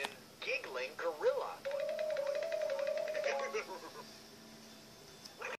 been giggling gorilla.